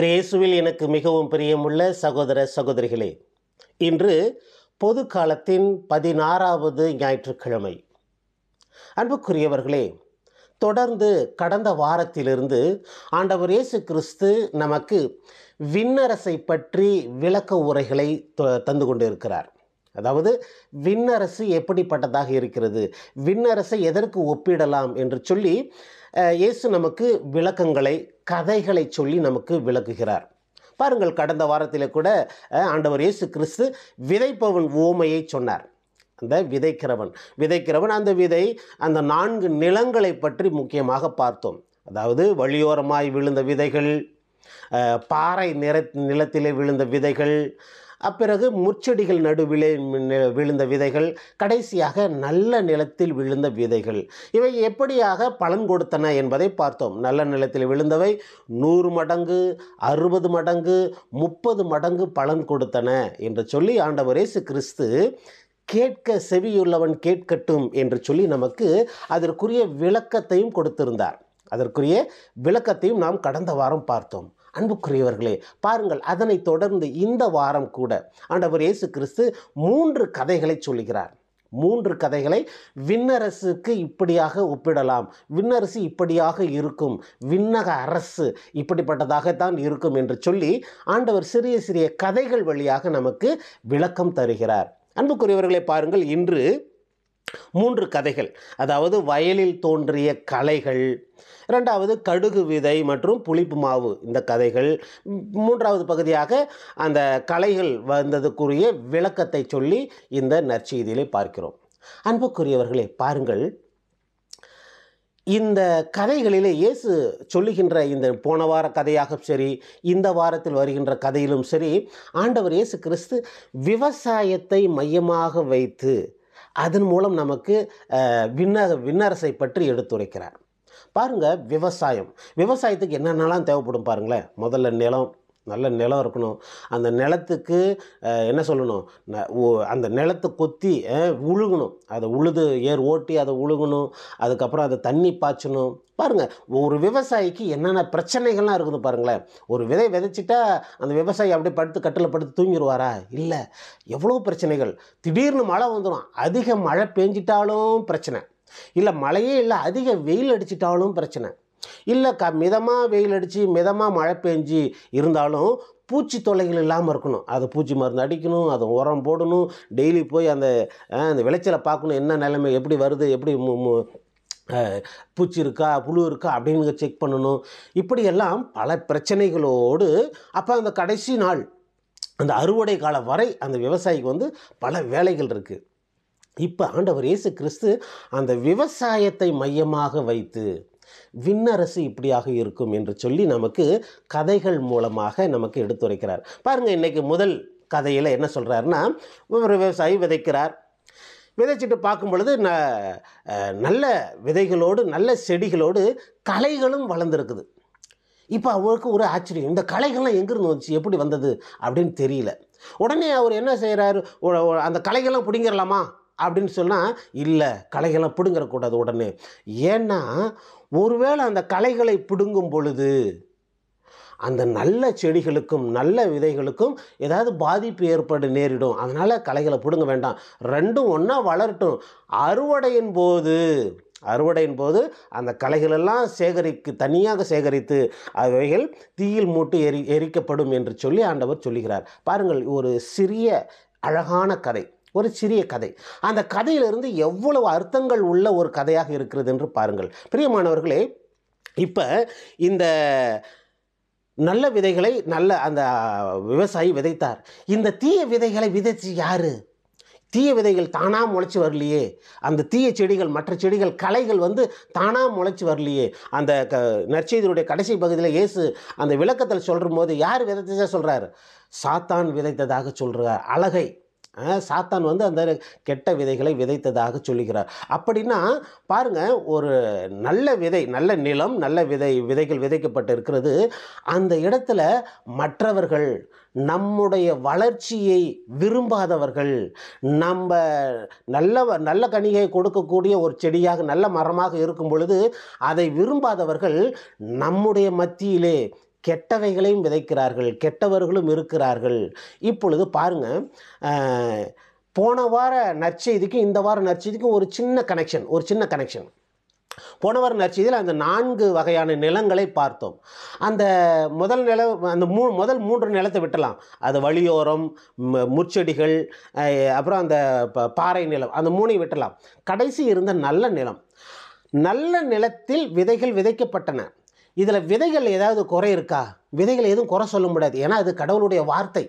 இயேசுவில் எனக்கு மிகவும் பிரியமுள்ள சகோதர சகோதரிகளே இன்று பொது காலத்தின் பதினாறாவது ஞாயிற்றுக்கிழமை. அன்புக்குரியவர்களே தொடர்ந்து கடந்த வாரத்திலிருந்து ஆண்டவர் இயேசு கிறிஸ்து நமக்கு விண்ணரசை பற்றி விளக்க உரைகளை த- தந்து கொண்டிருக்கிறார். அதாவது விண்ணரசு எப்படிப்பட்டதாக இருக்கிறது? விண்ணரசை எதற்கு ஒப்பிடலாம் என்று சொல்லி இயேசு நமக்கு விளக்கங்களை கதைகளை சொல்லி நமக்கு விளக்குகிறார். பாருங்கள் கடந்த வாரத்தில் கூட ஆண்டவர் இயேசு கிறிஸ்து விதைப்பவன் ஓமையை சொன்னார். அந்த விதைக்கிறவன் விதைக்கிறவன் அந்த விதை அந்த நான்கு நிலங்களை பற்றி முக்கியமாக பார்த்தோம். அதாவது வழியோரமாய் விழுந்த விதைகள் பாறை நிற நிலத்திலே விழுந்த விதைகள் அப்பிறகு முச்செடிகள் நடுவிலே விழுந்த விதைகள் கடைசியாக நல்ல நிலத்தில் விழுந்த விதைகள். இவை எப்படியாக பலன் கொடுத்தன என்பதை பார்த்தோம். நல்ல நிலத்தில் விழுந்தவை நூறு மடங்கு அறுபது மடங்கு முப்பது மடங்கு பலன் கொடுத்தன என்று சொல்லி ஆண்டவர் இயேசு கிறிஸ்து கேட்க செவியுள்ளவன் கேட்கட்டும் என்று சொல்லி நமக்கு அதற்குரிய விளக்கத்தையும் கொடுத்திருந்தார். அதற்குரிய விளக்கத்தையும் நாம் கடந்த வாரம் பார்த்தோம். அன்புக்குரியவர்களே பாருங்கள் அதனைத் தொடர்ந்து இந்த வாரம் கூட ஆண்டவர் இயேசு கிறிஸ்து மூன்று கதைகளை சொல்லுகிறார். மூன்று கதைகளை விண்ணரசுக்கு இப்படியாக ஒப்பிடலாம். விண்ணரசு இப்படியாக இருக்கும். விண்ணக அரசு இப்படிப்பட்டதாகத்தான் இருக்கும் என்று சொல்லி ஆண்டவர் சிறிய சிறிய கதைகள் வழியாக நமக்கு விளக்கம் தருகிறார். அன்புக்குரியவர்களை பாருங்கள் இன்று மூன்று கதைகள். அதாவது வயலில் தோன்றிய கலைகள் இரண்டாவது கடுகு விதை மற்றும் புளிப்பு மாவு இந்த கதைகள். மூன்றாவது பகுதியாக அந்த கலைகள் வந்ததுக்குரிய விளக்கத்தை சொல்லி இந்த நற்செய்தியிலே பார்க்கிறோம். அன்புக்குரியவர்களே பாருங்கள். இந்த கதைகளிலே இயேசு சொல்லுகின்ற இந்த போன வார கதையாக சரி இந்த வாரத்தில் வருகின்ற கதையிலும் சரி ஆண்டவர் இயேசு கிறிஸ்து விவசாயத்தை மையமாக வைத்து அதன் மூலம் நமக்கு விண்ண விண்ணரசை பற்றி எடுத்துரைக்கிறார். பாருங்கள் விவசாயம். விவசாயத்துக்கு என்னென்னலாம் தேவைப்படும் பாருங்களேன். முதல்ல நிலம் நல்ல நிலம் இருக்கணும். அந்த நிலத்துக்கு என்ன சொல்லணும்? ந- ஓ- அந்த நிலத்தை கொத்தி உழுகணும். அதை உழுது ஏர் ஓட்டி அதை உழுகணும். அதுக்கப்புறம் அதை தண்ணி பாய்ச்சணும். பாருங்கள் ஒரு விவசாயிக்கு என்னென்ன பிரச்சனைகள்லாம் இருக்குது பாருங்களேன். ஒரு விதை விதைச்சிட்டா அந்த விவசாயி அப்படியே படுத்து கட்டில் படுத்து தூங்கிடுவாரா இல்லை. எவ்வளோ பிரச்சனைகள்? திடீர்னு மழை வந்துடும். அதிக மழை பெஞ்சிட்டாலும் பிரச்சனை. இல்லை மழையே இல்லை அதிக வெயில் அடிச்சிட்டாலும் பிரச்சனை. இல்லை க மிதமாக வெயில் அடித்து மிதமாக மழை பெஞ்சு இருந்தாலும் பூச்சி தொல்லைகள் இல்லாமல் இருக்கணும். அது பூச்சி மருந்து அடிக்கணும் அது உரம் போடணும் டெய்லி போய் அந்த அந்த விளைச்சலை பார்க்கணும் என்ன நிலைமை எப்படி வருது எப்படி மு- பூச்சி இருக்கா புழு இருக்கா அப்படின்னு செக் பண்ணணும். இப்படியெல்லாம் பல பிரச்சனைகளோடு அப்போ அந்த கடைசி நாள் அந்த அறுவடை காலம் வரை அந்த விவசாயிக்கு வந்து பல வேலைகள் இருக்குது இப்போ ஆண்டவர் இயேசு கிறிஸ்து அந்த விவசாயத்தை மையமாக வைத்து விண்ணரசு இப்படியாக இருக்கும் என்று சொல்லி நமக்கு கதைகள் மூலமாக நமக்கு எடுத்துரைக்கிறார். பாருங்க இன்னைக்கு முதல் கதையில் என்ன சொல்கிறாருன்னா ஒரு விவசாயி விதைக்கிறார். விதைச்சிட்டு பார்க்கும் பொழுது ந நல்ல விதைகளோடு நல்ல செடிகளோடு களைகளும் வளர்ந்துருக்குது. இப்போ அவருக்கு ஒரு ஆச்சரியம். இந்த களைகள்லாம் எங்கேருந்து வந்துச்சு? எப்படி வந்தது? அப்படின்னு தெரியல. உடனே அவர் என்ன செய்கிறாரு அந்த களைகள்லாம் பிடிங்கிடலாமா அப்படின்னு சொன்னால் இல்லை களைகளை பிடுங்கிடக்கூடாது உடனே. ஏன்னா ஒருவேளை அந்த களைகளை பிடுங்கும் பொழுது அந்த நல்ல செடிகளுக்கும் நல்ல விதைகளுக்கும் ஏதாவது பாதிப்பு ஏற்பட நேரிடும். அதனால் களைகளை பிடுங்க வேண்டாம். ரெண்டும் ஒன்றா வளரட்டும். அறுவடையின் போது அறுவடையின் போது அந்த களைகளெல்லாம் சேகரிக்கு தனியாக சேகரித்து அவைகள் தீயில் மூட்டு எரி எரிக்கப்படும் என்று சொல்லி ஆண்டவர் சொல்லுகிறார். பாருங்கள் ஒரு சிறிய அழகான கதை. ஒரு சிறிய கதை. அந்த கதையிலிருந்து எவ்வளவு அர்த்தங்கள் உள்ள ஒரு கதையாக இருக்கிறது என்று பாருங்கள். பிரியமானவர்களே இப்போ இந்த நல்ல விதைகளை நல்ல அந்த விவசாயி விதைத்தார். இந்த தீய விதைகளை விதைச்சு யாரு? தீய விதைகள் தானாக முளைச்சி வரலையே. அந்த தீய செடிகள் மற்ற செடிகள் களைகள் வந்து தானாக முளைச்சி வரலையே. அந்த க நற்செய்தியுடைய கடைசி பகுதியில் இயேசு அந்த விளக்கத்தில் சொல்கிற போது யார் விதைத்ததா சொல்கிறார் சாத்தான் விதைத்ததாக சொல்கிறார் அழகை. சாத்தான் வந்து அந்த கெட்ட விதைகளை விதைத்ததாக சொல்லுகிறார். அப்படின்னா பாருங்க ஒரு நல்ல விதை நல்ல நிலம் நல்ல விதை விதைகள் விதைக்கப்பட்டு இருக்கிறது அந்த இடத்துல மற்றவர்கள் நம்முடைய வளர்ச்சியை விரும்பாதவர்கள் நம்ம நல்ல நல்ல கனியை கொடுக்கக்கூடிய ஒரு செடியாக நல்ல மரமாக இருக்கும் பொழுது அதை விரும்பாதவர்கள் நம்முடைய மத்தியிலே கெட்டவைகளையும் விதைக்கிறார்கள் கெட்டவர்களும் இருக்கிறார்கள். இப்பொழுது பாருங்க போன வார நற்செய்திக்கும் இந்த வார நற்செய்திக்கும் ஒரு சின்ன கனெக்ஷன் ஒரு சின்ன கனெக்ஷன் போன வார நற்செய்தியில் அந்த நான்கு வகையான நிலங்களை பார்த்தோம். அந்த முதல் நில அந்த மூ முதல் மூன்று நிலத்தை விட்டலாம். அது வழியோரம் முச்செடிகள் அப்புறம் அந்த பாறை நிலம் அந்த மூணையும் விட்டலாம். கடைசி இருந்த நல்ல நிலம். நல்ல நிலத்தில் விதைகள் விதைக்கப்பட்டன. இதில் விதைகள் ஏதாவது குறை இருக்கா? விதைகள் எதுவும் குறை சொல்ல முடியாது. ஏன்னா அது கடவுளுடைய வார்த்தை.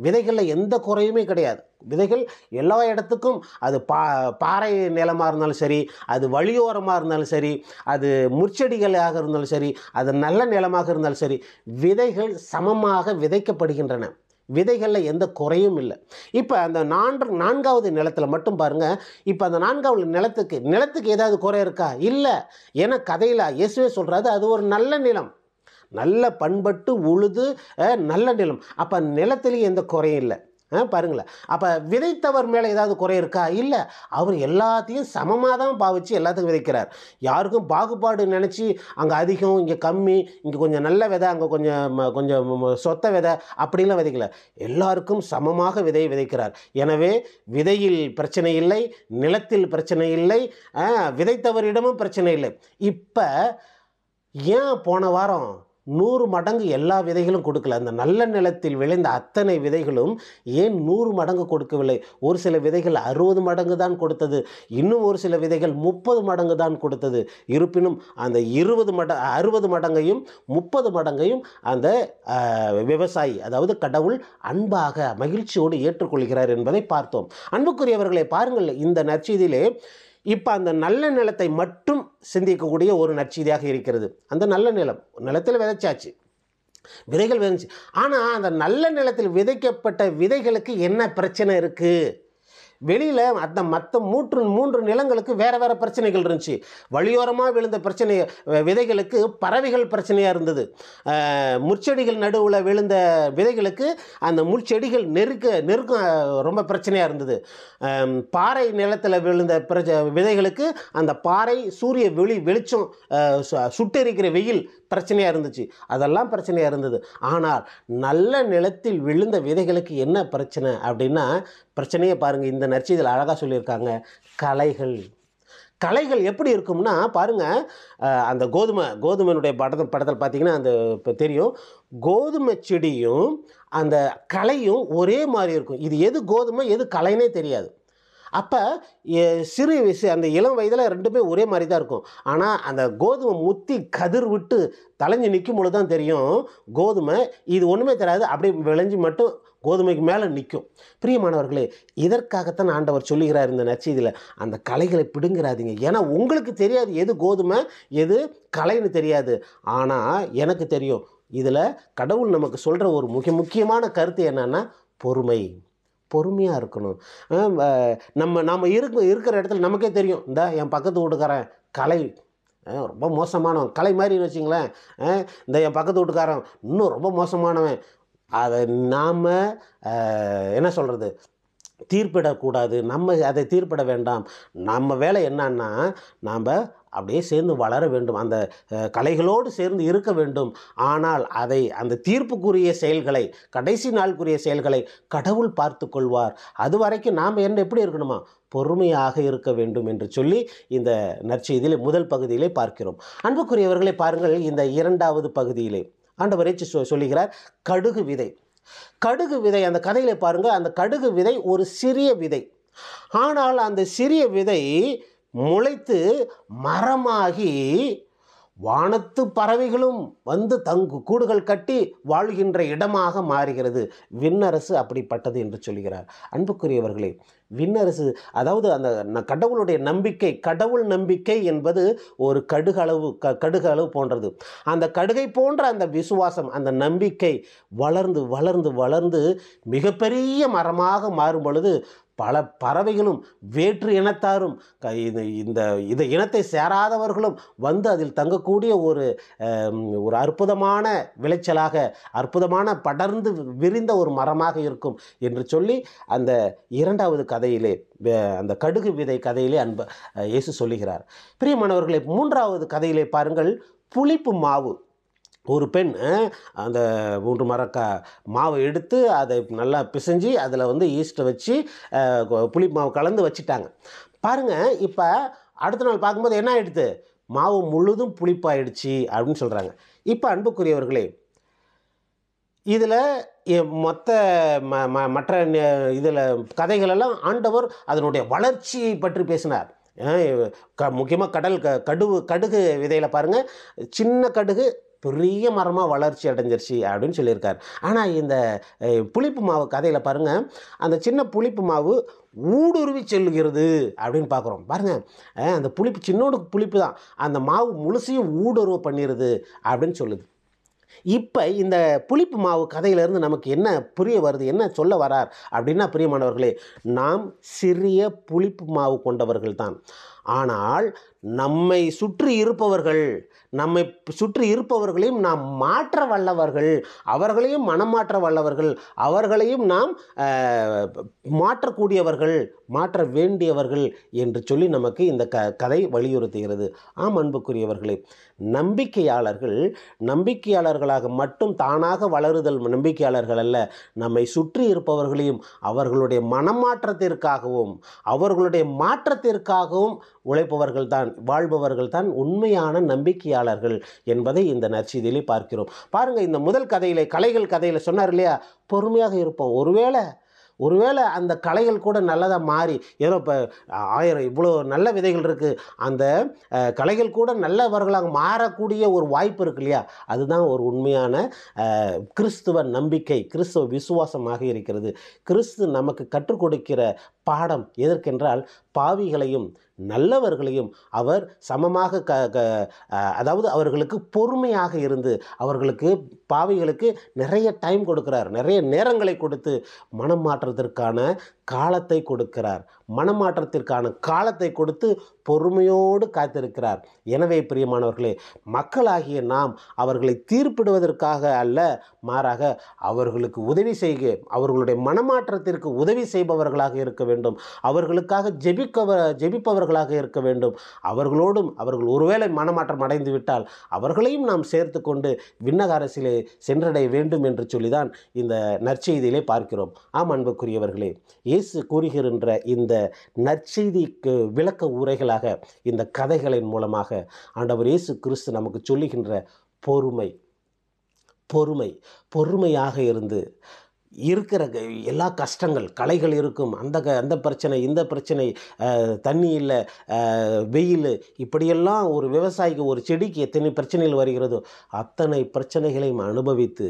விதைகளில் எந்த குறையுமே கிடையாது. விதைகள் எல்லா இடத்துக்கும் அது பா பாறை நிலமாக இருந்தாலும் சரி அது வழியோரமாக இருந்தாலும் சரி அது முற்செடிகளாக இருந்தாலும் சரி அது நல்ல நிலமாக இருந்தாலும் சரி விதைகள் சமமாக விதைக்கப்படுகின்றன. விதைகளில் எந்த குறையும் இல்லை. இப்போ அந்த நான்கு நான்காவது நிலத்தில் மட்டும் பாருங்கள் இப்போ அந்த நான்காவது நிலத்துக்கு நிலத்துக்கு ஏதாவது குறை இருக்கா? இல்லை. ஏன்னா கதையில் இயேசுவே சொல்கிறாரு அது ஒரு நல்ல நிலம். நல்ல பண்பட்டு உழுது நல்ல நிலம். அப்போ நிலத்துலேயும் எந்த குறையும் இல்லை. பாருங்களேன். அப்போ விதைத்தவர் மேலே ஏதாவது குறை இருக்கா? இல்லை. அவர் எல்லாத்தையும் சமமாக தான் பாவிச்சு எல்லாத்துக்கும் விதைக்கிறார். யாருக்கும் பாகுபாடு நினச்சி அங்கே அதிகம் இங்கே கம்மி இங்கே கொஞ்சம் நல்ல விதை அங்கே கொஞ்சம் கொஞ்சம் சொத்த விதை அப்படிலாம் விதைக்கல. எல்லாருக்கும் சமமாக விதையை விதைக்கிறார். எனவே விதையில் பிரச்சனை இல்லை நிலத்தில் பிரச்சனை இல்லை விதைத்தவரிடமும் பிரச்சனை இல்லை. இப்போ ஏன் போன வாரம் நூறு மடங்கு எல்லா விதைகளும் கொடுக்கல. அந்த நல்ல நிலத்தில் விளைந்த அத்தனை விதைகளும் ஏன் நூறு மடங்கு கொடுக்கவில்லை? ஒரு சில விதைகள் அறுபது மடங்கு தான் கொடுத்தது. இன்னும் ஒரு சில விதைகள் முப்பது மடங்கு தான் கொடுத்தது. இருப்பினும் அந்த இருபது மட அறுபது மடங்கையும் முப்பது மடங்கையும் அந்த விவசாயி அதாவது கடவுள் அன்பாக மகிழ்ச்சியோடு ஏற்றுக்கொள்கிறார் என்பதை பார்த்தோம். அன்புக்குரியவர்களை பாருங்கள் இந்த நற்செய்தியிலே இப்போ அந்த நல்ல நிலத்தை மட்டும் சிந்திக்கக்கூடிய ஒரு நற்செய்தியாக இருக்கிறது. அந்த நல்ல நிலம் நிலத்தில் விதைச்சாச்சு. விதைகள் விதைச்சு ஆனால் அந்த நல்ல நிலத்தில் விதைக்கப்பட்ட விதைகளுக்கு என்ன பிரச்சனை இருக்குது வெளியில் அந்த மற்ற மூன்று மூன்று நிலங்களுக்கு வேறு வேறு பிரச்சனைகள் இருந்துச்சு. வழியோரமாக விழுந்த பிரச்சனை விதைகளுக்கு பறவைகள் பிரச்சனையாக இருந்தது. முற்செடிகள் நடுவில் விழுந்த விதைகளுக்கு அந்த முற்செடிகள் நெருக்க நெருக்கம் ரொம்ப பிரச்சனையாக இருந்தது. பாறை நிலத்தில் விழுந்த பிரச்ச விதைகளுக்கு அந்த பாறை சூரிய வெளி வெளிச்சம் சு- சுட்டெரிக்கிற வெயில் பிரச்சனையாக இருந்துச்சு. அதெல்லாம் பிரச்சனையாக இருந்தது. ஆனால் நல்ல நிலத்தில் விழுந்த விதைகளுக்கு என்ன பிரச்சனை அப்படின்னா பிரச்சனையை பாருங்கள் இந்த நற்செய்தியில் அழகாக சொல்லியிருக்காங்க. கலைகள். கலைகள் எப்படி இருக்கும்னா பாருங்கள் அந்த கோதுமை கோதுமையினுடைய படத்தை படத்தில் பார்த்தீங்கன்னா அந்த இப்போ தெரியும். கோதுமை செடியும் அந்த கலையும் ஒரே மாதிரி இருக்கும். இது எது கோதுமை எது கலைன்னே தெரியாது. அப்போ சிறு வயசு அந்த இளம் வயதில் ரெண்டுமே ஒரே மாதிரி தான் இருக்கும். ஆனால் அந்த கோதுமை முத்தி கதிர் விட்டு தலைஞ்சு நிற்கும் பொழுது தான் தெரியும் கோதுமை இது ஒன்றுமே தெரியாது அப்படியே விளைஞ்சு மட்டும் கோதுமைக்கு மேலே நிற்கும் பிரியமானவர்களே இதற்காகத்தான் ஆண்டவர் சொல்லுகிறார் இந்த நற்செய்தியில். அந்த கலைகளை பிடுங்கிறாதீங்க. ஏன்னா உங்களுக்கு தெரியாது எது கோதுமை எது கலைன்னு தெரியாது. ஆனால் எனக்கு தெரியும் இதில் கடவுள் நமக்கு சொல்கிற ஒரு மிக முக்கியமான கருத்து என்னன்னா பொறுமை. பொறுமையாக இருக்கணும். நம்ம நாம் இருக்க இருக்கிற இடத்துல நமக்கே தெரியும். இந்த என் பக்கத்து வீட்டுக்காரன் கலை. ரொம்ப மோசமானவன். கலை மாதிரின்னு வச்சிங்களேன். இந்த என் பக்கத்து வீட்டுக்காரன் இன்னும் ரொம்ப மோசமானவன். அதை நாம் என்ன சொல்கிறது தீர்ப்பிடக்கூடாது. நம்ம அதை தீர்ப்பிட வேண்டாம். நம்ம வேலை என்னன்னா நாம் அப்படியே சேர்ந்து வளர வேண்டும். அந்த கலைகளோடு சேர்ந்து இருக்க வேண்டும். ஆனால் அதை அந்த தீர்ப்புக்குரிய செயல்களை கடைசி நாளுக்குரிய செயல்களை கடவுள் பார்த்து கொள்வார். அது வரைக்கும் நாம் என்ன எப்படி இருக்கணுமா? பொறுமையாக இருக்க வேண்டும் என்று சொல்லி இந்த நற்செய்தியிலே முதல் பகுதியிலே பார்க்கிறோம். அன்புக்குரியவர்களை பாருங்கள் இந்த இரண்டாவது பகுதியிலே. ஆண்டவரை சொ- சொல்லுகிறார் கடுகு விதை. கடுகு விதை அந்த கதையில் பாருங்கள் அந்த கடுகு விதை ஒரு சிறிய விதை. ஆனால் அந்த சிறிய விதை முளைத்து மரமாகி வானத்து பறவைகளும் வந்து தங்கு கூடுகள் கட்டி வாழ்கின்ற இடமாக மாறுகிறது. விண்ணரசு அப்படிப்பட்டது என்று சொல்கிறார். அன்புக்குரியவர்களே விண்ணரசு அதாவது அந்த கடவுளுடைய நம்பிக்கை கடவுள் நம்பிக்கை என்பது ஒரு கடுகளவு க கடுகளவு போன்றது. அந்த கடுகை போன்ற அந்த விசுவாசம் அந்த நம்பிக்கை வளர்ந்து வளர்ந்து வளர்ந்து மிகப்பெரிய மரமாக மாறும் பொழுது பல பறவைகளும் வேற்று இனத்தாரும் க- இது இந்த இந்த இனத்தை சேராதவர்களும் வந்து அதில் தங்கக்கூடிய ஒரு ஒரு ஒரு அற்புதமான விளைச்சலாக அற்புதமான படர்ந்து விரிந்த ஒரு மரமாக இருக்கும் என்று சொல்லி அந்த இரண்டாவது கதையிலே அந்த கடுகு விதை கதையிலே அன்ப இயேசு சொல்லுகிறார். பிரியமானவர்களை மூன்றாவது கதையிலே பாருங்கள் புளிப்பு மாவு. ஒரு பெண் அந்த மூன்று மரக்கா மாவை எடுத்து அதை நல்லா பிசைஞ்சு அதில் வந்து ஈஸ்ட்டை வச்சு புளி மாவு கலந்து வச்சுட்டாங்க. பாருங்கள் இப்போ அடுத்த நாள் பார்க்கும்போது என்ன ஆகிடுது மாவு முழுதும் புளிப்பாயிடுச்சு அப்படின்னு சொல்கிறாங்க இப்போ அன்புக்குரியவர்களே இதில் மொத்த ம ம மற்ற இதில் கதைகளெல்லாம் ஆண்டவர் அதனுடைய வளர்ச்சியை பற்றி பேசினார். க முக்கியமாக கடல் க கடுகு கடுகு விதையில் பாருங்கள் சின்ன கடுகு பெரிய மரமாக வளர்ச்சி அடைஞ்சிருச்சு அப்படின்னு சொல்லியிருக்கார். ஆனால் இந்த புளிப்பு மாவு கதையில் பாருங்கள் அந்த சின்ன புளிப்பு மாவு ஊடுருவி செல்கிறது அப்படின்னு பார்க்குறோம் பாருங்கள் அந்த புளிப்பு சின்னோடு புளிப்பு தான். அந்த மாவு முழுசையும் ஊடுருவ பண்ணிடுது அப்படின்னு சொல்லுது. இப்போ இந்த புளிப்பு மாவு கதையிலேருந்து நமக்கு என்ன புரிய வருது என்ன சொல்ல வரார் அப்படின்னா பிரியமானவர்களே நாம் சிறிய புளிப்பு மாவு கொண்டவர்கள் தான். ஆனால் நம்மை சுற்றி இருப்பவர்கள் நம்மை சுற்றி இருப்பவர்களையும் நாம் மாற்ற வல்லவர்கள் அவர்களையும் மனமாற்ற வல்லவர்கள் அவர்களையும் நாம் மாற்றக்கூடியவர்கள் மாற்ற வேண்டியவர்கள் என்று சொல்லி நமக்கு இந்த க கதை வலியுறுத்துகிறது. ஆம் அன்புக்குரியவர்களே நம்பிக்கையாளர்கள் நம்பிக்கையாளர்களாக மட்டும் தானாக வளருதல் நம்பிக்கையாளர்கள் அல்ல. நம்மை சுற்றி இருப்பவர்களையும் அவர்களுடைய மனமாற்றத்திற்காகவும் அவர்களுடைய மாற்றத்திற்காகவும் உழைப்பவர்கள் தான் வாழ்பவர்கள் தான் உண்மையான நம்பிக்கையாளர்கள் என்பதை இந்த நற்செய்தியிலே பார்க்கிறோம். பாருங்க இந்த முதல் கதையிலே கலைகள் கதையில் சொன்னார் இல்லையா? பொறுமையாக இருப்போம். ஒருவேளை ஒருவேளை அந்த கலைகள் கூட நல்லதாக மாறி ஏதோ இப்போ ஆயிரம் இவ்வளோ நல்ல விதைகள் இருக்குது அந்த கலைகள் கூட நல்லவர்களாக மாறக்கூடிய ஒரு வாய்ப்பு இருக்கு இல்லையா? அதுதான் ஒரு உண்மையான கிறிஸ்துவ நம்பிக்கை கிறிஸ்துவ விசுவாசமாக இருக்கிறது. கிறிஸ்து நமக்கு கற்றுக் கொடுக்கிற பாடம் எதற்கென்றால் பாவிகளையும் நல்லவர்களையும் அவர் சமமாக க க அதாவது அவர்களுக்கு பொறுமையாக இருந்து அவர்களுக்கு பாவிகளுக்கு நிறைய டைம் கொடுக்குறார். நிறைய நேரங்களை கொடுத்து மனம் மாற்றத்திற்கான காலத்தை கொடுக்கிறார். மனமாற்றத்திற்கான காலத்தை கொடுத்து பொறுமையோடு காத்திருக்கிறார். எனவே பிரியமானவர்களே மக்களாகிய நாம் அவர்களை தீர்ப்பிடுவதற்காக அல்ல மாறாக அவர்களுக்கு உதவி செய்க அவர்களுடைய மனமாற்றத்திற்கு உதவி செய்பவர்களாக இருக்க வேண்டும். அவர்களுக்காக ஜெபிக்க ஜெபிப்பவர்களாக இருக்க வேண்டும். அவர்களோடும் அவர்கள் ஒருவேளை மனமாற்றம் அடைந்து விட்டால் அவர்களையும் நாம் சேர்த்து கொண்டு விண்ணக அரசிலே சென்றடைய வேண்டும் என்று சொல்லிதான் இந்த நற்செய்தியிலே பார்க்கிறோம். ஆம் அன்புக்குரியவர்களே இயேசு கூறுகின்ற இந்த நற்செய்திக்கு விளக்க உரைகளாக இந்த கதைகளின் மூலமாக ஆண்டவர் இயேசு கிறிஸ்து நமக்கு சொல்லுகின்ற பொறுமை பொறுமை பொறுமையாக இருந்து இருக்கிற க- எல்லா கஷ்டங்கள் கலைகள் இருக்கும். அந்த க அந்த பிரச்சனை இந்த பிரச்சனை தண்ணி இல்லை வெயில் இப்படியெல்லாம் ஒரு விவசாயிக்கு ஒரு செடிக்கு எத்தனை பிரச்சனைகள் வருகிறதோ அத்தனை பிரச்சனைகளையும் அனுபவித்து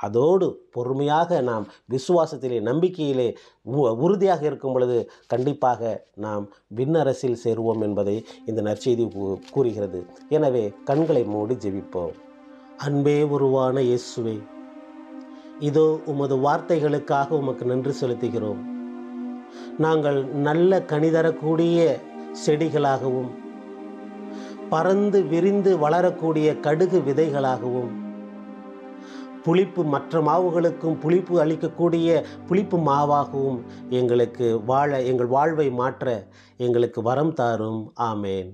அதோடு பொறுமையாக நாம் விசுவாசத்திலே நம்பிக்கையிலே உ- உறுதியாக இருக்கும் பொழுது கண்டிப்பாக நாம் விண்ணரசில் சேருவோம் என்பதை இந்த நற்செய்தி கூ- கூறுகிறது. எனவே கண்களை மூடி ஜெபிப்போம். அன்பே உருவான இயேசுவே இதோ உமது வார்த்தைகளுக்காக உமக்கு நன்றி செலுத்துகிறோம். நாங்கள் நல்ல கனிதரக்கூடிய செடிகளாகவும் பறந்து விரிந்து வளரக்கூடிய கடுகு விதைகளாகவும் புளிப்பு மற்ற மாவுகளுக்கும் புளிப்பு அளிக்கக்கூடிய புளிப்பு மாவாகவும் எங்களுக்கு வாழ எங்கள் வாழ்வை மாற்ற எங்களுக்கு வரம் தாரும். ஆமேன்.